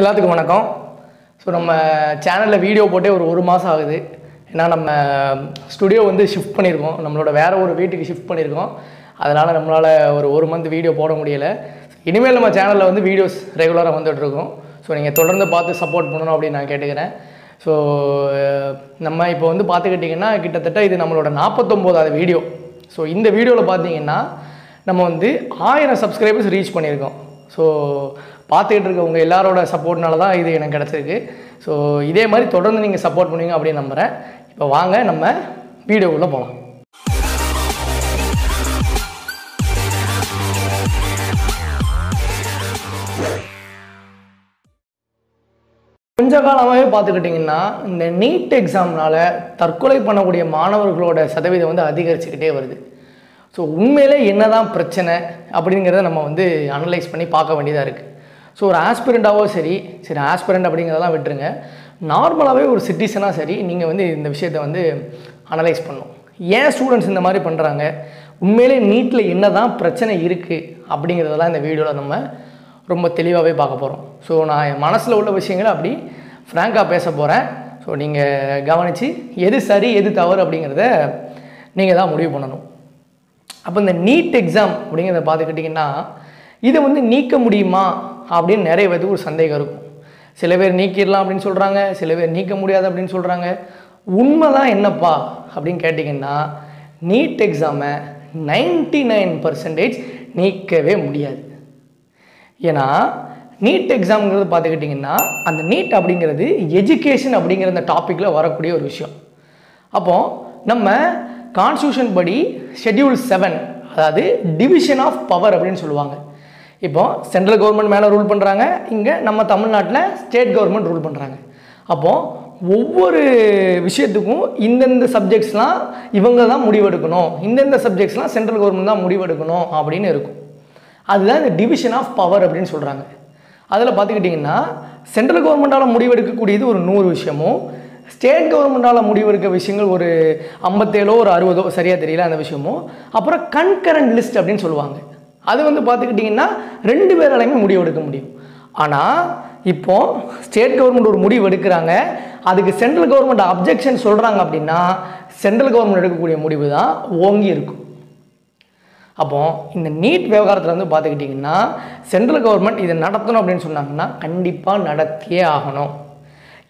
எல்லாத்துக்கும் வணக்கம். ஸோ நம்ம சேனலில் வீடியோ போட்டே ஒரு ஒரு மாதம் ஆகுது. ஏன்னா நம்ம ஸ்டுடியோ வந்து ஷிஃப்ட் பண்ணியிருக்கோம் நம்மளோட வேறு ஒரு வீட்டுக்கு ஷிஃப்ட் பண்ணியிருக்கோம் அதனால் நம்மளால் ஒரு ஒரு மந்த் வீடியோ போட முடியலை. இனிமேல் நம்ம சேனலில் வந்து வீடியோஸ் ரெகுலராக வந்துட்டுருக்கோம். ஸோ நீங்கள் தொடர்ந்து பார்த்து சப்போர்ட் பண்ணணும் அப்படின்னு நான் கேட்டுக்கிறேன். ஸோ நம்ம இப்போ வந்து பார்த்துக்கிட்டிங்கன்னா கிட்டத்தட்ட இது நம்மளோட நாற்பத்தொம்போதாவது வீடியோ ஸோ இந்த வீடியோவில் பார்த்தீங்கன்னா நம்ம வந்து ஆயிரம் சப்ஸ்கிரைபர்ஸ் ரீச் பண்ணியிருக்கோம். ஸோ பார்த்துக்கிட்டு இருக்கவங்க எல்லாரோட சப்போர்ட்னால தான் இது எனக்கு கிடச்சிருக்கு. ஸோ இதே மாதிரி தொடர்ந்து நீங்கள் சப்போர்ட் பண்ணுவீங்க அப்படின்னு நம்புகிறேன் இப்போ வாங்க நம்ம வீடியோக்குள்ளே போகலாம் கொஞ்ச காலமாகவே பார்த்துக்கிட்டிங்கன்னா இந்த நீட் எக்ஸாம்னால் தற்கொலை பண்ணக்கூடிய மாணவர்களோட சதவீதம் வந்து அதிகரிச்சுக்கிட்டே வருது. ஸோ உண்மையிலே என்ன தான் பிரச்சனை அப்படிங்கிறத நம்ம வந்து அனலைஸ் பண்ணி பார்க்க வேண்டியதாக இருக்குது ஸோ ஒரு ஆஸ்பிரண்ட்டாவோ சரி சரி ஆஸ்பிரண்ட் அப்படிங்கிறதெல்லாம் விட்டுருங்க. நார்மலாகவே ஒரு சிட்டிசனாக சரி நீங்கள் வந்து இந்த விஷயத்தை வந்து அனலைஸ் பண்ணணும். ஏன் ஸ்டூடெண்ட்ஸ் இந்த மாதிரி பண்ணுறாங்க உண்மையிலே நீட்டில் என்ன தான் பிரச்சனை இருக்குது அப்படிங்கிறதெல்லாம் இந்த வீடியோவில் நம்ம ரொம்ப தெளிவாகவே பார்க்க போகிறோம் ஸோ நான் என் மனசில் உள்ள விஷயங்களை அப்படி ஃப்ராங்காக பேச போகிறேன் ஸோ நீங்கள் கவனித்து எது சரி எது தவறு அப்படிங்கிறத நீங்கள் தான் முடிவு பண்ணணும். அப்போ இந்த நீட் எக்ஸாம் அப்படிங்கிறத பார்த்துக்கிட்டிங்கன்னா இதை வந்து நீக்க முடியுமா? அப்படின்னு நிறைய பேருக்கு ஒரு சந்தேகம் இருக்கும். சில பேர் நீக்கிடலாம் அப்படின்னு சொல்கிறாங்க சில பேர் நீக்க முடியாது அப்படின்னு சொல்கிறாங்க உண்மை தான் என்னப்பா அப்படின்னு கேட்டிங்கன்னா நீட் எக்ஸாமை நைன்டி நைன் பர்சன்டேஜ் நீக்கவே முடியாது. ஏன்னா நீட் எக்ஸாம்ங்கிறது பார்த்துக்கிட்டிங்கன்னா அந்த நீட் அப்படிங்கிறது எஜுகேஷன் அப்படிங்கிற அந்த டாப்பிக்கில் வரக்கூடிய ஒரு விஷயம். அப்போது நம்ம கான்ஸ்டியூஷன் படி ஷெட்யூல் செவன் அதாவது டிவிஷன் ஆஃப் பவர் அப்படின்னு சொல்லுவாங்க. இப்போ சென்ட்ரல் கவர்மெண்ட் மேலே ரூல் பண்ணுறாங்க இங்கே நம்ம தமிழ்நாட்டில் ஸ்டேட் கவர்மெண்ட் ரூல் பண்ணுறாங்க அப்போது ஒவ்வொரு விஷயத்துக்கும் இந்தந்த சப்ஜெக்ட்ஸ்லாம் இவங்க தான் முடிவெடுக்கணும். இந்தந்த சப்ஜெக்ட்ஸ்லாம் சென்ட்ரல் கவர்மெண்ட் தான் முடிவெடுக்கணும் அப்படின்னு இருக்கும். அதுதான் இந்த டிவிஷன் ஆஃப் பவர் அப்படின்னு சொல்கிறாங்க அதில் பார்த்துக்கிட்டிங்கன்னா சென்ட்ரல் கவர்மெண்ட்டால் முடிவெடுக்கக்கூடியது ஒரு நூறு விஷயமும் ஸ்டேட் கவர்மெண்ட்டால் முடிவெடுக்க விஷயங்கள் ஒரு ஐம்பத்தேழோ ஒரு அறுபதோ சரியாக தெரியல அந்த விஷயமும் அப்புறம் கன்கரண்ட் லிஸ்ட் அப்படின்னு சொல்லுவாங்க. அது வந்து பார்த்துக்கிட்டிங்கன்னா ரெண்டு பேராலையுமே முடிவு எடுக்க முடியும். ஆனால் இப்போது ஸ்டேட் கவர்மெண்ட் ஒரு முடிவு எடுக்கிறாங்க. அதுக்கு சென்ட்ரல் கவர்மெண்ட் அப்ஜெக்ஷன் சொல்கிறாங்க அப்படின்னா சென்ட்ரல் கவர்மெண்ட் எடுக்கக்கூடிய முடிவு தான் ஓங்கி இருக்கும். அப்போ இந்த நீட் விவகாரத்தில் வந்து பார்த்துக்கிட்டிங்கன்னா சென்ட்ரல் கவர்மெண்ட் இதை நடத்தணும் அப்படின்னு சொன்னாங்கன்னா கண்டிப்பாக நடத்தியே ஆகணும்.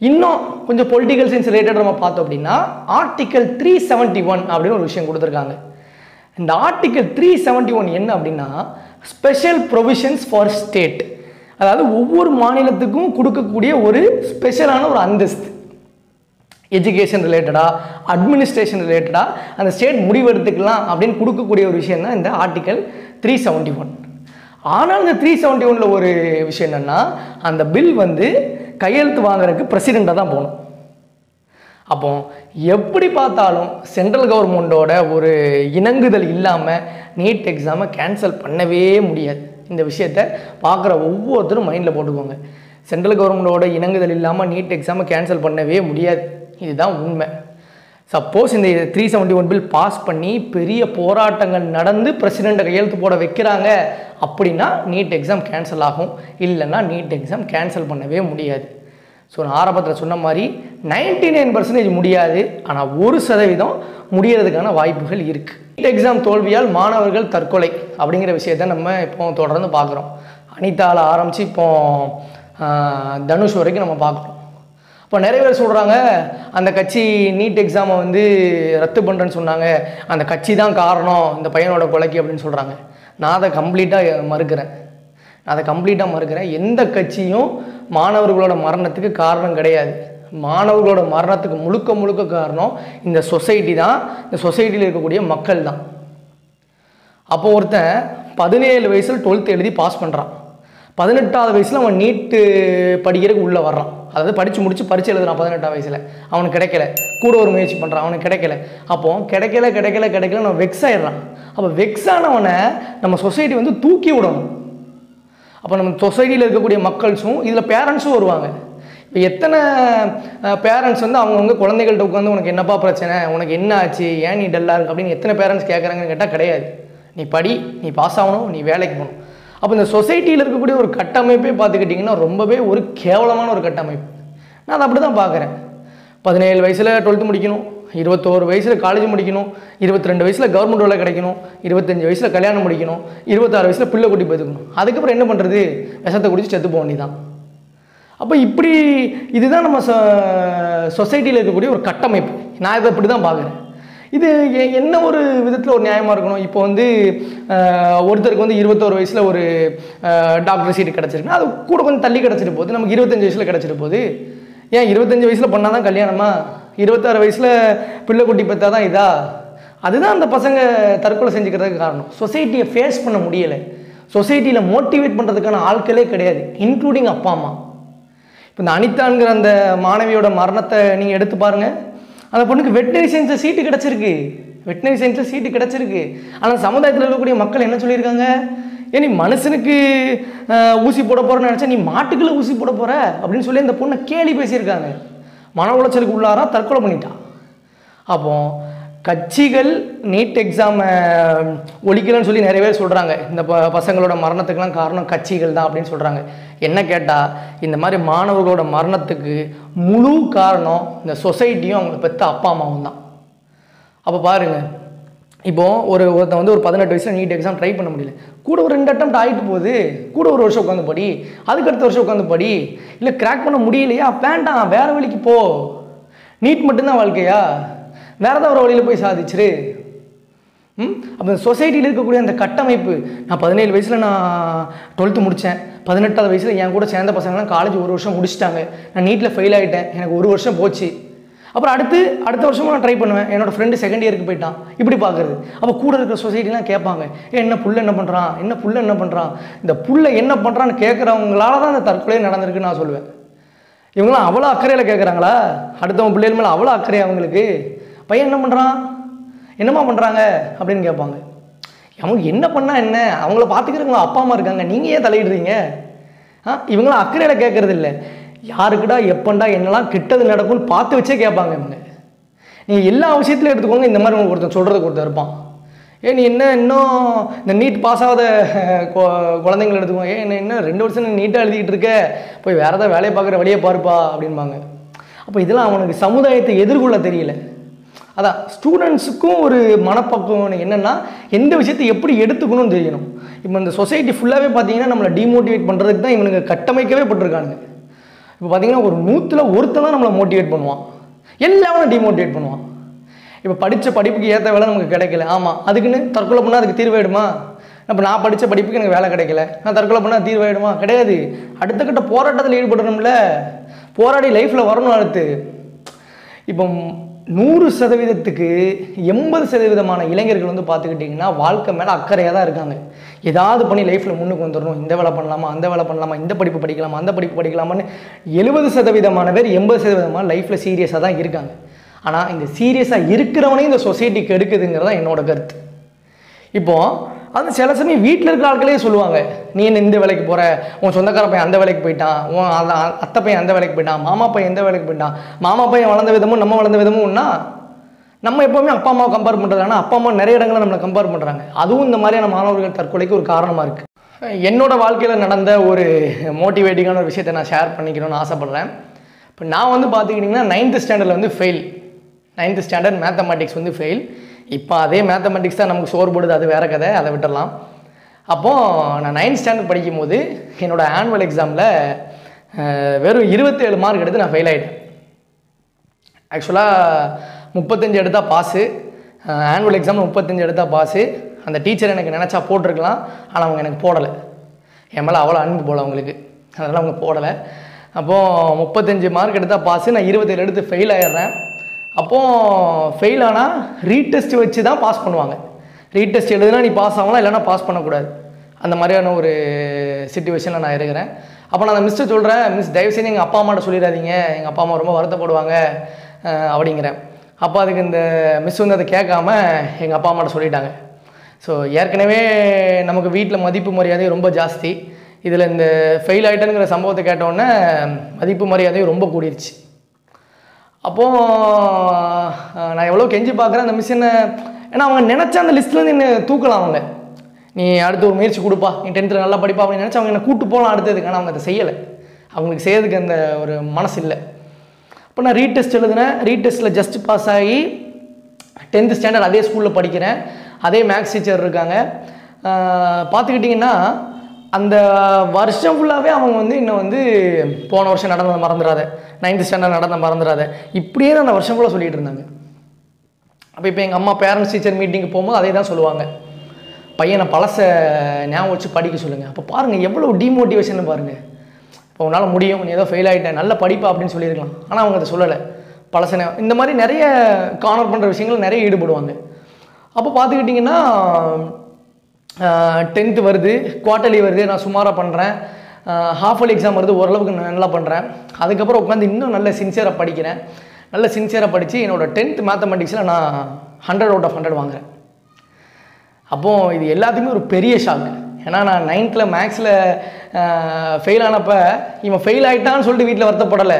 இன்னும் கொஞ்சம் பொலிட்டிக்கல் சயின்ஸ் ரிலேட்டட் நம்ம பார்த்தோம் அப்படின்னா ஆர்டிக்கல் த்ரீ செவன்ட்டி ஒன் அப்படின்னு ஒரு விஷயம் கொடுத்துருக்காங்க. இந்த ஆர்டிக்கல் த்ரீ செவன்ட்டி ஒன் என்ன அப்படின்னா ஸ்பெஷல் ப்ரொவிஷன்ஸ் ஃபார் ஸ்டேட் அதாவது ஒவ்வொரு மாநிலத்துக்கும் கொடுக்கக்கூடிய ஒரு ஸ்பெஷலான ஒரு அந்தஸ்து. எஜுகேஷன் ரிலேட்டடாக அட்மினிஸ்ட்ரேஷன் ரிலேட்டடாக அந்த ஸ்டேட் முடிவெடுத்துக்கலாம் அப்படின்னு கொடுக்கக்கூடிய ஒரு விஷயம் தான் இந்த ஆர்டிக்கல் த்ரீ செவன்ட்டி ஒன் ஆனால் இந்த த்ரீ செவன்ட்டி ஒனில் ஒரு விஷயம் என்னென்னா அந்த பில் வந்து கையெழுத்து வாங்குறதுக்கு பிரசிடெண்ட்டாக தான் போகணும். அப்போ எப்படி பார்த்தாலும் சென்ட்ரல் கவர்மெண்ட்டோட ஒரு இணங்குதல் இல்லாமல் நீட் எக்ஸாமை கேன்சல் பண்ணவே முடியாது. இந்த விஷயத்த பார்க்குற ஒவ்வொருத்தரும் மைண்டில் போட்டுக்கோங்க. சென்ட்ரல் கவர்மெண்ட்டோட இணங்குதல் இல்லாமல் நீட் எக்ஸாமை கேன்சல் பண்ணவே முடியாது. இதுதான் உண்மை. சப்போஸ் இந்த three seventy one bill pass பண்ணி பெரிய போராட்டங்கள் நடந்து பிரசிடெண்ட்டை கையெழுத்து போட வைக்கிறாங்க அப்படின்னா நீட் எக்ஸாம் கேன்சல் ஆகும். இல்லைன்னா நீட் எக்ஸாம் கேன்சல் பண்ணவே முடியாது. ஸோ நான் ஆரம்பத்தில் சொன்ன மாதிரி நைன்டி நைன் பர்சன்டேஜ் முடியாது. ஆனால் ஒரு சதவீதம் முடியறதுக்கான வாய்ப்புகள் இருக்குது நீட் எக்ஸாம் தோல்வியால் மாணவர்கள் தற்கொலை அப்படிங்கிற விஷயத்த நம்ம இப்போ தொடர்ந்து பார்க்குறோம். அனிதாவில் ஆரம்பித்து இப்போ தனுஷ் வரைக்கும் நம்ம பார்க்குறோம். இப்போ நிறைய பேர் சொல்கிறாங்க அந்த கட்சி நீட் எக்ஸாமை வந்து ரத்து பண்ணுறேன்னு சொன்னாங்க. அந்த கட்சி தான் காரணம் இந்த பையனோட கொலைக்கு அப்படின்னு சொல்கிறாங்க நான் அதை கம்ப்ளீட்டாக மறுக்கிறேன். அதை கம்ப்ளீட்டாக மறுக்கிறேன் எந்த கட்சியும் மாணவர்களோட மரணத்துக்கு காரணம் கிடையாது. மாணவர்களோட மரணத்துக்கு முழுக்க முழுக்க காரணம் இந்த சொசைட்டி தான். இந்த சொசைட்டியில் இருக்கக்கூடிய மக்கள் தான். அப்போ ஒருத்தன் பதினேழு வயசில் டுவெல்த்து எழுதி பாஸ் பண்ணுறான் பதினெட்டாவது வயசில் அவன் நீட்டு படிக்கிறதுக்கு உள்ளே வர்றான். அதாவது படித்து முடித்து பரிச்சு எழுதுறான் பதினெட்டாம் வயசில். அவனுக்கு கிடைக்கல. கூட ஒரு முயற்சி பண்ணுறான் அவனுக்கு கிடைக்கல. அப்போ கிடைக்கல கிடைக்கல கிடைக்கல நம்ம வெக்ஸ் ஆயிடுறான். அப்போ வெக்ஸ் ஆனவனை நம்ம சொசைட்டி வந்து தூக்கி விடணும். அப்போ நம்ம சொசைட்டியில் இருக்கக்கூடிய மக்கள்ஸும் இதில் பேரண்ட்ஸும் வருவாங்க. இப்போ எத்தனை பேரண்ட்ஸ் வந்து அவங்கவுங்க குழந்தைகள்கிட்ட உட்காந்து உனக்கு என்னப்பா பிரச்சனை? உனக்கு என்ன ஆச்சு? ஏன் நீ டல்லாக இருக்கு? அப்படின்னு எத்தனை பேரண்ட்ஸ் கேட்குறாங்கன்னு கேட்டால் கிடையாது. நீ படி நீ பாஸ் ஆகணும் நீ வேலைக்கு போகணும். அப்போ இந்த சொசைட்டியில் இருக்கக்கூடிய ஒரு கட்டமைப்பே பார்த்துக்கிட்டிங்கன்னா ரொம்பவே ஒரு கேவலமான ஒரு கட்டமைப்பு. நான் அதை அப்படி தான் பார்க்குறேன். பதினேழு வயசில் டுவெல்த்து முடிக்கணும். இருபத்தோரு வயசில் காலேஜ் முடிக்கணும் இருபத்தி ரெண்டு வயசில் கவர்மெண்ட் வேலை கிடைக்கணும் இருபத்தஞ்சி வயசில் கல்யாணம் முடிக்கணும் இருபத்தாறு வயசில் பிள்ளை குட்டி போதுக்கணும் அதுக்கப்புறம் என்ன பண்ணுறது விஷத்தை குடிச்சு செத்து போக வேண்டிதான் அப்போ இப்படி இதுதான் நம்ம சொசைட்டியில் இருக்கக்கூடிய ஒரு கட்டமைப்பு. நான் இதை அப்படி தான் பார்க்குறேன். இது என்ன ஒரு விதத்தில் ஒரு நியாயமாக இருக்கணும்? இப்போ வந்து ஒருத்தருக்கு வந்து இருபத்தோரு வயசில் ஒரு டாக்டர் சீட்டு கிடச்சிருக்குன்னா அது கூட கொஞ்சம் தள்ளி கிடச்சிட்டு போகுது. நமக்கு இருபத்தஞ்சி வயசில் கிடச்சிட்டு போகுது. ஏன் இருபத்தஞ்சி வயசில் பண்ணால் தான் கல்யாணமா? இருபத்தாறு வயசில் பிள்ளை குட்டி பெற்றா தான் இதா? அதுதான் அந்த பசங்க தற்கொலை செஞ்சுக்கிறதுக்கு காரணம். சொசைட்டியை ஃபேஸ் பண்ண முடியலை. சொசைட்டியில் மோட்டிவேட் பண்ணுறதுக்கான ஆட்களே கிடையாது இன்க்ளூடிங் அப்பா அம்மா. இப்போ இந்த அனிதாங்கிற அந்த மாணவியோட மரணத்தை நீங்கள் எடுத்து பாருங்கள் அந்த பொண்ணுக்கு வெட்டினரி சயின்ஸில் சீட்டு கிடச்சிருக்கு. வெட்டினரி சயின்ஸில் சீட்டு கிடச்சிருக்கு. ஆனால் சமுதாயத்தில் இருக்கக்கூடிய மக்கள் என்ன சொல்லியிருக்காங்க? ஏன் நீ மனுஷனுக்கு ஊசி போட போகிறேன்னு நினச்சா நீ மாட்டுக்குள்ள ஊசி போட போகிற அப்படின்னு சொல்லி அந்த பொண்ணை கேலி பேசியிருக்காங்க. மன உளைச்சலுக்கு உள்ளாரா தற்கொலை பண்ணிட்டான் அப்போ கட்சிகள் நீட் எக்ஸாமை ஒழிக்கலன்னு சொல்லி நிறைய பேர் சொல்கிறாங்க இந்த ப பசங்களோட மரணத்துக்கெலாம் காரணம் கட்சிகள் தான் அப்படின்னு சொல்கிறாங்க என்ன கேட்டால் இந்த மாதிரி மாணவர்களோட மரணத்துக்கு முழு காரணம் இந்த சொசைட்டியும் அவங்கள பெற்ற அப்பா அம்மாவும் தான். அப்போ பாருங்கள் இப்போது ஒரு ஒருத்தன் வந்து ஒரு பதினெட்டு வயசில் நீட் எக்ஸாம் ட்ரை பண்ண முடியல. கூட ஒரு ரெண்டு அட்டம் ஆகிட்டு போகுது. கூட ஒரு வருஷம் உட்காந்து படி. அதுக்கு அடுத்த வருஷம் உட்காந்து படி. இல்லை கிராக் பண்ண முடியலையா? வேண்டாம் வேற வழிக்கு போ. நீட் மட்டும்தான் வாழ்க்கையா? வேறு ஏதாவது ஒரு வழியில் போய் சாதிச்சிரு. ம்? அப்போ சொசைட்டியில் இருக்கக்கூடிய அந்த கட்டமைப்பு. நான் பதினேழு வயசில் நான் டுவெல்த்து முடித்தேன் பதினெட்டாவது வயசில் என் கூட சேர்ந்த பசங்களாம் காலேஜ் ஒரு வருஷம் முடிச்சிட்டாங்க. நான் நீட்டில் ஃபெயில் ஆகிட்டேன் எனக்கு ஒரு வருஷம் போச்சு. அப்புறம் அடுத்து அடுத்த வருஷமும் நான் ட்ரை பண்ணுவேன். என்னோட ஃப்ரெண்டு செகண்ட் இயருக்கு போயிட்டான். இப்படி பார்க்குறது. அப்போ கூட இருக்கிற சொசைட்டிலாம் கேட்பாங்க. ஏ என்ன புள்ள என்ன பண்ணுறான் என்ன புள்ள என்ன பண்ணுறான் இந்த புள்ள என்ன பண்ணுறான்னு கேட்குறவங்களால தான் அந்த தற்கொலை நடந்திருக்குன்னு நான் சொல்லுவேன் இவங்களாம் அவ்வளோ அக்கறையில் கேட்குறாங்களா? அடுத்தவங்க பிள்ளைகள் மேலே அவ்வளோ அக்கறை அவங்களுக்கு. பையன் என்ன பண்ணுறான் என்னம்மா பண்ணுறாங்க அப்படின்னு கேட்பாங்க. அவங்க என்ன பண்ணால் என்ன? அவங்கள பார்த்துக்கிறவங்க அப்பா அம்மா இருக்காங்க. நீங்கள் ஏன் தலையிடுறீங்க? ஆ இவங்களாம் அக்கறையில் கேட்கறது இல்லை. யாருக்குடா எப்பண்டா என்னெல்லாம் கிட்டது நடக்கும்னு பார்த்து வச்சே கேட்பாங்க இவங்க. நீங்கள் எல்லா விஷயத்துலையும் எடுத்துக்கோங்க இந்த மாதிரி ஒருத்தன் சொல்கிறதுக்கு கொடுத்த இருப்பான். ஏ நீ என்ன இன்னும் இந்த நீட் பாஸ் ஆகாத குழந்தைங்களை எடுத்துக்கோங்க. ஏ என்ன இன்னும் ரெண்டு வருஷம் நீ நீட்டாக எழுதிக்கிட்டு இருக்க? போய் வேறு ஏதாவது வேலையை பார்க்குற வழியை பாருப்பா அப்படின்பாங்க அப்போ இதெல்லாம் அவனுக்கு சமுதாயத்தை எதிர்கொள்ள தெரியல. அதான் ஸ்டூடெண்ட்ஸுக்கும் ஒரு மனப்பக்குவம் என்னென்னா எந்த விஷயத்தை எப்படி எடுத்துக்கணும்னு தெரியணும். இப்போ இந்த சொசைட்டி ஃபுல்லாகவே பார்த்தீங்கன்னா நம்மளை டிமோட்டிவேட் பண்ணுறதுக்கு தான் இவனுங்க கட்டமைக்கவே பட்டிருக்கானுங்க. இப்போ பார்த்தீங்கன்னா ஒரு நூற்றில் ஒருத்தன் தான் நம்மளை மோட்டிவேட் பண்ணுவான். எல்லாரும் டிமோட்டிவேட் பண்ணுவான். இப்போ படித்த படிப்புக்கு ஏற்ற வேலை நமக்கு கிடைக்கல. ஆமாம் அதுக்குன்னு தற்கொலை பண்ணால் அதுக்கு தீர்வாயிடுமா? இப்போ நான் படித்த படிப்புக்கு எனக்கு வேலை கிடைக்கல. நான் தற்கொலை பண்ணால் தீர்வாயிடுமா? கிடையாது. அடுத்த கட்ட போராட்டத்தில் ஈடுபடணும்ல. போராடி லைஃப்பில் வரணும் அடுத்து. இப்போ நூறு சதவீதத்துக்கு எண்பது சதவீதமான இளைஞர்கள் வந்து பார்த்துக்கிட்டிங்கன்னா வாழ்க்கை மேலே அக்கறையாக தான் இருக்காங்க. ஏதாவது பண்ணி லைஃப்பில் முன்னுக்கு வந்துடணும் இந்த வேலை பண்ணலாமா அந்த வேலை பண்ணலாமா இந்த படிப்பு படிக்கலாமா அந்த படிப்பு படிக்கலாமான்னு எழுபது சதவீதமான பேர் எண்பது சதவீதமான லைஃப்பில் சீரியஸாக தான் இருக்காங்க. ஆனால் இந்த சீரியஸாக இருக்கிறவனே இந்த சொசைட்டிக்கு எடுக்குதுங்கிறது தான் என்னோட கருத்து. இப்போது அது சில சமயம் வீட்டில் இருக்கிற ஆட்களே சொல்லுவாங்க நீ என்ன இந்த வேலைக்கு போகிற உன் சொந்தக்கார பையன் அந்த வேலைக்கு போயிட்டான் உன் அந்த அத்தை பையன் அந்த வேலைக்கு போயிட்டான் மாமா பையன் எந்த வேலைக்கு போயிட்டான் மாமா பையன் வளர்ந்த விதமும் நம்ம வளர்ந்த விதமும் ஒன்றா நம்ம எப்போவுமே அப்பா அம்மாவை கம்பேர் பண்ணுறது ஆனால் அப்பா அம்மா நிறைய இடங்களில் நம்மளை கம்பேர் பண்ணுறாங்க அதுவும் இந்த மாதிரியான மாணவர்கள் தற்கொலைக்கு ஒரு காரணமாக இருக்குது என்னோட வாழ்க்கையில் நடந்த ஒரு மோட்டிவேட்டிங்கான ஒரு விஷயத்தை நான் ஷேர் பண்ணிக்கணும்னு ஆசைப்பட்றேன். இப்போ நான் வந்து பார்த்துக்கிட்டிங்கன்னா நைன்த்து ஸ்டாண்டர்டில் வந்து ஃபெயில் நைன்த்து ஸ்டாண்டர்ட் மேத்தமெட்டிக்ஸ் வந்து ஃபெயில் இப்போ அதே மேத்தமெட்டிக்ஸ் தான் நமக்கு சோறு போடுது அது வேறு கதை அதை விட்டுடலாம். அப்போது நான் நைன்த் ஸ்டாண்டர்ட் படிக்கும்போது என்னோடய ஆனுவல் எக்ஸாமில் வெறும் இருபத்தேழு மார்க் எடுத்து நான் ஃபெயில் ஆகிட்டேன் ஆக்சுவலாக முப்பத்தஞ்சு எடுத்தால் பாஸு ஆனுவல் எக்ஸாம் முப்பத்தஞ்சு எடுத்தால் பாஸு அந்த டீச்சர் எனக்கு நினச்சா போட்டிருக்கலாம். ஆனால் அவங்க எனக்கு போடலை. என் மேலே அவ்வளோ அன்பு போல அவங்களுக்கு. அதனால் அவங்க போடலை. அப்போது முப்பத்தஞ்சு மார்க் எடுத்தால் பாஸு நான் இருபத்தேழு எடுத்து ஃபெயில் ஆகிடுறேன் அப்போது ஃபெயில் ஆனால் ரீடெஸ்ட் வச்சு தான் பாஸ் பண்ணுவாங்க. ரீடெஸ்ட் எழுதுனா நீ பாஸ் ஆகலாம் இல்லைன்னா பாஸ் பண்ணக்கூடாது. அந்த மாதிரியான ஒரு சுச்சுவேஷனில் நான் இருக்கிறேன். அப்போ நான் அந்த மிஸ்ட்டை சொல்கிறேன் மிஸ் தயவு செஞ்சு எங்கள் அப்பா அம்மாட்ட சொல்லிடாதீங்க. எங்கள் அப்பா அம்மா ரொம்ப வருத்தப்படுவாங்க. அப்படிங்கிறேன். அப்போ அதுக்கு இந்த மிஸ் வந்து அதை கேட்காம எங்கள் அப்பா அம்மாட்ட சொல்லிட்டாங்க. ஸோ ஏற்கனவே நமக்கு வீட்டில் மதிப்பு மரியாதை ரொம்ப ஜாஸ்தி. இதில் இந்த ஃபெயில் ஆகிட்டேங்கிற சம்பவத்தை கேட்டோன்னே மதிப்பு மரியாதையும் ரொம்ப கூடிருச்சு. அப்போது நான் எவ்வளோ கெஞ்சி பார்க்குறேன் அந்த மிஸ் என்ன ஏன்னா அவங்க நினச்ச அந்த லிஸ்ட்லேருந்து என்ன தூக்கலாம் அவங்க. நீ அடுத்து ஒரு முயற்சி கொடுப்பா நீ டென்த்தில் நல்லா படிப்பா அப்படின்னு நினச்சி அவங்க என்ன கூட்டு போகலாம் அடுத்ததுக்கு. ஆனால் அவங்க அதை செய்யலை. அவங்களுக்கு செய்யறதுக்கு அந்த ஒரு மனசு இல்லை. இப்போ நான் ரீடெஸ்ட் எழுதினேன் ரீடெஸ்ட்டில் ஜஸ்ட் பாஸ் ஆகி டென்த்து ஸ்டாண்டர்ட் அதே ஸ்கூலில் படிக்கிறேன். அதே மேக்ஸ் டீச்சர் இருக்காங்க. பார்த்துக்கிட்டிங்கன்னா அந்த வருஷம் ஃபுல்லாகவே அவங்க வந்து இன்னும் வந்து போன வருஷம் நடந்ததை மறந்துடாத நைன்த்து ஸ்டாண்டர்ட் நடந்த மறந்துடாத இப்படியே தான் அந்த வருஷம் ஃபுல்லாக சொல்லிட்டு இருந்தாங்க. அப்போ இப்போ எங்கள் அம்மா பேரண்ட்ஸ் டீச்சர் மீட்டிங்கு போகும்போது அதே தான் சொல்லுவாங்க. பையனை பழச ஞாபகம் வச்சு படிக்க சொல்லுங்கள் அப்போ பாருங்கள் எவ்வளோ டிமோட்டிவேஷன் பாருங்கள் இப்போ உன்னால் முடியும். நீ ஏதோ ஃபெயில் ஆகிட்டேன் நல்ல படிப்பா அப்படின்னு சொல்லியிருக்கலாம். ஆனால் அவங்க அதை சொல்லலை. பழச இந்த மாதிரி நிறைய கார்னர் பண்ணுற விஷயங்கள் நிறைய ஈடுபடுவாங்க. அப்போ பார்த்துக்கிட்டிங்கன்னா டென்த்து வருது குவார்ட்டர்லி வருது. நான் சுமாராக பண்ணுறேன் ஹாஃப் அலி எக்ஸாம் வருது. ஓரளவுக்கு நான் நல்லா பண்ணுறேன் அதுக்கப்புறம் உட்காந்து இன்னும் நல்ல சின்சியராக படிக்கிறேன். நல்ல சின்சியராக படித்து என்னோட டென்த் மேத்தமெட்டிக்ஸில் நான் ஹண்ட்ரட் அவுட் ஆஃப் ஹண்ட்ரட் வாங்குறேன். அப்போது இது எல்லாத்துக்குமே ஒரு பெரிய ஷாக் ஏன்னா நான் நைன்த்தில் மேக்ஸில் ஃபெயில் ஆனப்போ இவன் ஃபெயில் ஆகிட்டான்னு சொல்லிட்டு வீட்டில் வருத்தப்படலை.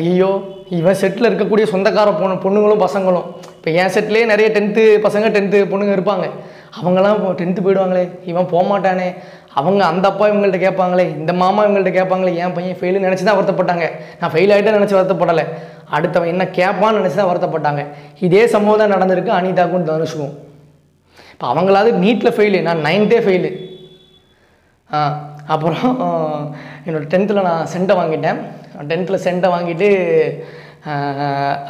ஐயோ இவன் செட்டில் இருக்கக்கூடிய சொந்தக்கார பொண்ணு பொண்ணுங்களும் பசங்களும். இப்போ என் செட்லேயே நிறைய டென்த்து பசங்க டென்த்து பொண்ணுங்க இருப்பாங்க. அவங்களாம் இப்போ டென்த்து போயிடுவாங்களே இவன் போகமாட்டானே அவங்க அந்த அப்பா இவங்கள்ட்ட கேட்பாங்களே இந்த மாமா இவங்கள்ட்ட கேட்பாங்களே என் பையன் ஃபெயிலு நினச்சி தான் வருத்தப்பட்டாங்க. நான் ஃபெயில் ஆகிட்டேன் நினச்சி வருத்தப்படலை. அடுத்தவன் என்ன கேட்பான்னு நினச்சி தான் வருத்தப்பட்டாங்க. இதே சம்பவம் தான் நடந்திருக்கு அனிதாக்கும் தனுஷுக்கும். இப்போ அவங்களாவது நீட்டில் ஃபெயிலு நான் நைன்த்தே ஃபெயிலு அப்புறம் என்னோட டென்த்தில் நான் சென்ட்டை வாங்கிட்டேன். டென்த்தில் சென்ட்டை வாங்கிட்டு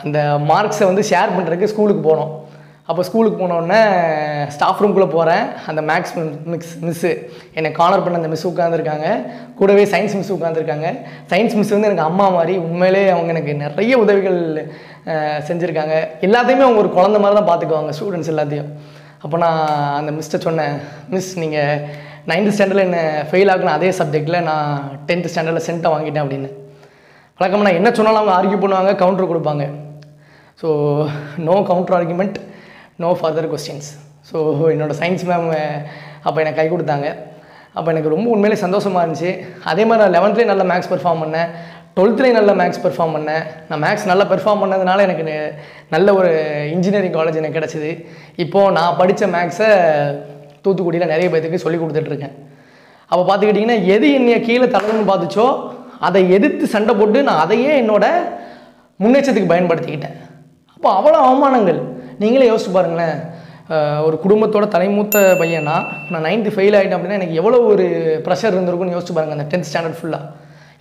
அந்த மார்க்ஸை வந்து ஷேர் பண்ணுறதுக்கு ஸ்கூலுக்கு போனோம். அப்போ ஸ்கூலுக்கு போனோடனே ஸ்டாஃப் ரூம்குள்ளே போகிறேன் அந்த மேக்ஸ் மிக்ஸ் மிஸ்ஸு என்னை கார்னர் பண்ண அந்த மிஸ் உட்காந்துருக்காங்க கூடவே சயின்ஸ் மிஸ் உட்காந்துருக்காங்க சயின்ஸ் மிஸ் வந்து எனக்கு அம்மா மாதிரி உண்மையிலே அவங்க எனக்கு நிறைய உதவிகள் செஞ்சுருக்காங்க. எல்லாத்தையுமே அவங்க ஒரு குழந்த மாதிரி தான் பார்த்துக்குவாங்க ஸ்டூடெண்ட்ஸ் எல்லாத்தையும். அப்போ நான் அந்த மிஸ்ட்டை சொன்னேன் மிஸ் நீங்கள் நைன்த்து ஸ்டாண்டர்டில் என்ன ஃபெயில் ஆகுன அதே சப்ஜெக்டில் நான் டென்த்து ஸ்டாண்டர்டில் சென்ட்டை வாங்கிட்டேன் அப்படின்னு. வழக்கம் நான் என்ன சொன்னாலும் அவங்க ஆர்கியூ பண்ணுவாங்க கவுண்டர் கொடுப்பாங்க. So no counter argument no further questions so என்னோடய சயின்ஸ் மேம் அப்போ எனக்கு கை கொடுத்தாங்க. அப்போ எனக்கு ரொம்ப உண்மையிலே சந்தோஷமாக இருந்துச்சு. அதே மாதிரி நான் லெவன்த்லேயும் நல்ல மேக்ஸ் பெர்ஃபார்ம் பண்ணேன். டுவெல்த்லேயும் நல்ல மேக்ஸ் பெர்ஃபார்ம் பண்ணேன். நான் மேக்ஸ் நல்லா பெர்ஃபார்ம் பண்ணதுனால எனக்கு நல்ல ஒரு இன்ஜினியரிங் காலேஜ் எனக்கு கிடச்சிது. இப்போது நான் படித்த மேக்ஸை தூத்துக்குடியில் நிறைய பேர்த்துக்கு சொல்லி கொடுத்துட்ருக்கேன். அப்போ பார்த்துக்கிட்டிங்கன்னா எது என்னைய கீழே தள்ளணும்னு பார்த்துச்சோ அதை எதிர்த்து சண்டை போட்டு நான் அதையே என்னோட முன்னேற்றத்துக்கு பயன்படுத்திக்கிட்டேன். அப்போ அவ்வளோ அவமானங்கள். நீங்களே யோசிச்சு பாருங்களேன். ஒரு குடும்பத்தோட தலைமூத்த பையனா நான் நைன்த்து ஃபெயில் ஆகிட்டேன் அப்படின்னா எனக்கு எவ்வளோ ஒரு ப்ரெஷர் இருந்திருக்குன்னு யோசிச்சு பாருங்கள் அந்த டென்த் ஸ்டாண்டர்ட் ஃபுல்லாக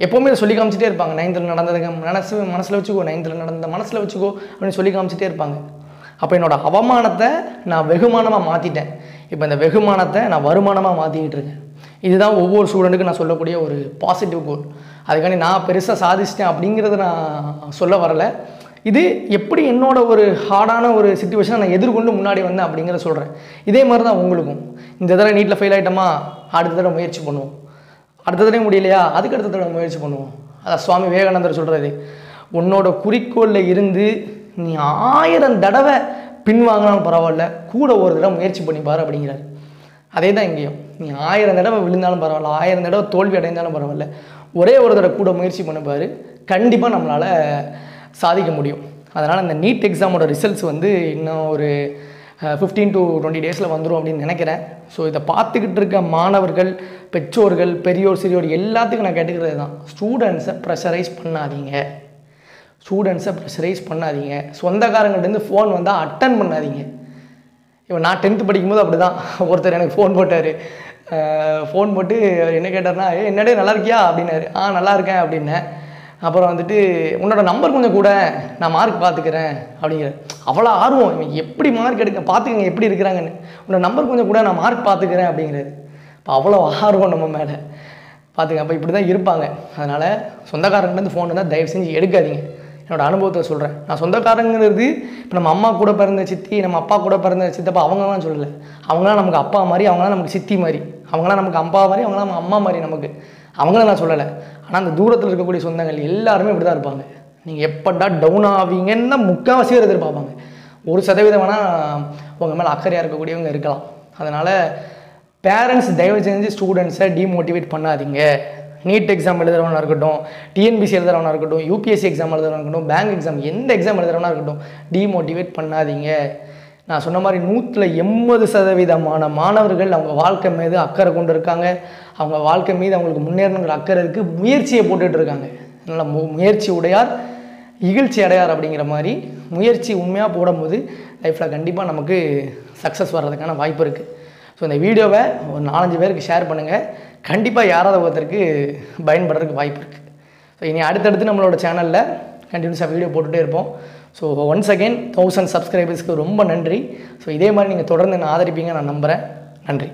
எப்போவுமே சொல்லி காமிச்சிட்டே இருப்பாங்க. நைன்த்தில் நடந்ததுங்க மனசு மனசில் வச்சுக்கோ நைன்த்தில் நடந்த மனசில் வச்சுக்கோ அப்படின்னு சொல்லி காமிச்சிட்டே இருப்பாங்க. அப்போ என்னோட அவமானத்தை நான் வெகுமானமாக மாற்றிட்டேன் இப்போ இந்த வெகுமானத்தை நான் வருமானமாக மாற்றிக்கிட்டு இருக்கேன். இதுதான் ஒவ்வொரு ஸ்டூடெண்ட்டுக்கும் நான் சொல்லக்கூடிய ஒரு பாசிட்டிவ் கோல் அதுக்காண்டி நான் பெருசாக சாதிச்சிட்டேன் அப்படிங்கிறத நான் சொல்ல வரலை. இது எப்படி என்னோட ஒரு ஹார்டான ஒரு சுச்சுவேஷனை நான் எதிர்கொண்டு முன்னாடி வந்தேன் அப்படிங்கிறத சொல்கிறேன் இதே மாதிரி தான் உங்களுக்கும். இந்த தடவை நீட்டில் ஃபெயில் ஆகிட்டோமா அடுத்த தடவை முயற்சி பண்ணுவோம். அடுத்த தடவை முடியலையா? அதுக்கு அடுத்த தடவை முயற்சி பண்ணுவோம். அதான் சுவாமி விவேகானந்தர் சொல்கிறது உன்னோட குறிக்கோளில் இருந்து நீ ஆயிரம் தடவை பின்வாங்கினாலும் பரவாயில்ல கூட ஒரு தடவை முயற்சி பண்ணி பாரு அப்படிங்கிறார். அதே தான் இங்கேயும். நீ ஆயிரம் தடவை விழுந்தாலும் பரவாயில்ல ஆயிரம் தடவை தோல்வி அடைந்தாலும் பரவாயில்ல. ஒரே ஒரு தடவை கூட முயற்சி பண்ண பாரு கண்டிப்பாக நம்மளால் சாதிக்க முடியும். அதனால் இந்த நீட் எக்ஸாமோட ரிசல்ட்ஸ் வந்து இன்னும் ஒரு ஃபிஃப்டீன் டு டுவெண்ட்டி டேஸில் வந்துடும் அப்படின்னு நினைக்கிறேன். ஸோ இதை பார்த்துக்கிட்டு இருக்க மாணவர்கள் பெற்றோர்கள் பெரியோர் சிறியோர் எல்லாத்துக்கும் நான் கேட்டுக்கிறது தான் ஸ்டூடெண்ட்ஸை ப்ரெஷரைஸ் பண்ணாதீங்க. ஸ்டூடெண்ட்ஸை ப்ரெஷரைஸ் பண்ணாதீங்க. சொந்தக்காரங்கள்டேருந்து ஃபோன் வந்தால் அட்டன் பண்ணாதீங்க. இப்போ நான் டென்த்து படிக்கும்போது அப்படி தான் ஒருத்தர் எனக்கு ஃபோன் போட்டார். ஃபோன் போட்டு அவர் என்ன கேட்டார்னா ஏ என்னடே நல்லா இருக்கியா? அப்படின்னாரு. ஆ நல்லா இருக்கேன் அப்படின்னேன். அப்புறம் வந்துட்டு உன்னோட நம்பர் கொஞ்சம் கூட நான் மார்க் பார்த்துக்கிறேன் அப்படிங்கிற. அவ்வளோ ஆர்வம். இவன் எப்படி மார்க் எடுக்க பார்த்துக்கங்க எப்படி இருக்கிறாங்கன்னு. உன்னோட நம்பர் கொஞ்சம் கூட நான் மார்க் பார்த்துக்கிறேன் அப்படிங்கிறது இப்போ அவ்வளோ ஆர்வம் நம்ம மேலே. பார்த்துங்க அப்போ இப்படி தான் இருப்பாங்க. அதனால் சொந்தக்காரங்கிட்ட ஃபோன் இருந்தால் தயவு செஞ்சு எடுக்காதீங்க. என்னோடய அனுபவத்தை சொல்கிறேன் நான் சொந்தக்காரங்கிறது இப்போ நம்ம அம்மா கூட பிறந்த சித்தி நம்ம அப்பா கூட பிறந்த சித்தப்பா அவங்களாம் சொல்லலை. அவங்களாம் நமக்கு அப்பா மாதிரி அவங்களாம் நமக்கு சித்தி மாதிரி. அவங்களாம் நமக்கு அப்பா மாதிரி அவங்களாம் நம்ம அம்மா மாதிரி நமக்கு. அவங்கள நான் சொல்லலை. ஆனால் அந்த தூரத்தில் இருக்கக்கூடிய சொந்தங்கள் எல்லாருமே இப்படி தான் இருப்பாங்க. நீங்கள் எப்படா டவுன் ஆவீங்கன்னு தான் முக்கால்வாசி பேர் எதிர்பார்ப்பாங்க. ஒரு சதவீதம் வேணால் உங்கள் மேலே அக்கறையாக இருக்கக்கூடியவங்க இருக்கலாம். அதனால் பேரண்ட்ஸ் தயவு செஞ்சு ஸ்டூடெண்ட்ஸை டிமோட்டிவேட் பண்ணாதீங்க. நீட் எக்ஸாம் எழுதுறவனாக இருக்கட்டும் டிஎன்பிசி எழுதுறவனாக இருக்கட்டும் யூபிஎஸ்சி எக்ஸாம் எழுதுறவனாக இருக்கட்டும் பேங்க் எக்ஸாம் எந்த எக்ஸாம் எழுதுறவனாக இருக்கட்டும் டிமோட்டிவேட் பண்ணாதீங்க. நான் சொன்ன மாதிரி நூற்றில் எண்பது சதவீதமான மாணவர்கள் அவங்க வாழ்க்கை மீது அக்கறை கொண்டு இருக்காங்க அவங்க வாழ்க்கை மீது அவங்களுக்கு முன்னேறணுங்கிற அக்கறை இருக்குது முயற்சியை போட்டுட்டு இருக்காங்க. அதனால் மு முயற்சி உடையார் இகழ்ச்சி அடையார் அப்படிங்கிற மாதிரி முயற்சி உண்மையாக போடும்போது லைஃப்பில் கண்டிப்பாக நமக்கு சக்ஸஸ் வர்றதுக்கான வாய்ப்பு இருக்குது ஸோ இந்த வீடியோவை ஒரு நாலஞ்சு பேருக்கு ஷேர் பண்ணுங்கள் கண்டிப்பாக யாராவது ஒருத்தருக்கு பயன்படுறதுக்கு வாய்ப்பு இருக்குது ஸோ இனி அடுத்தடுத்து நம்மளோட சேனலில் கண்டினியூஸாக வீடியோ போட்டுகிட்டே இருப்போம். ஸோ ஒன்ஸ் அகெயின் தௌசண்ட் சப்ஸ்கிரைபர்ஸ்க்கு ரொம்ப நன்றி. ஸோ இதே மாதிரி நீங்கள் தொடர்ந்து என்ன ஆதரிப்பீங்க நான் நம்புகிறேன் நன்றி.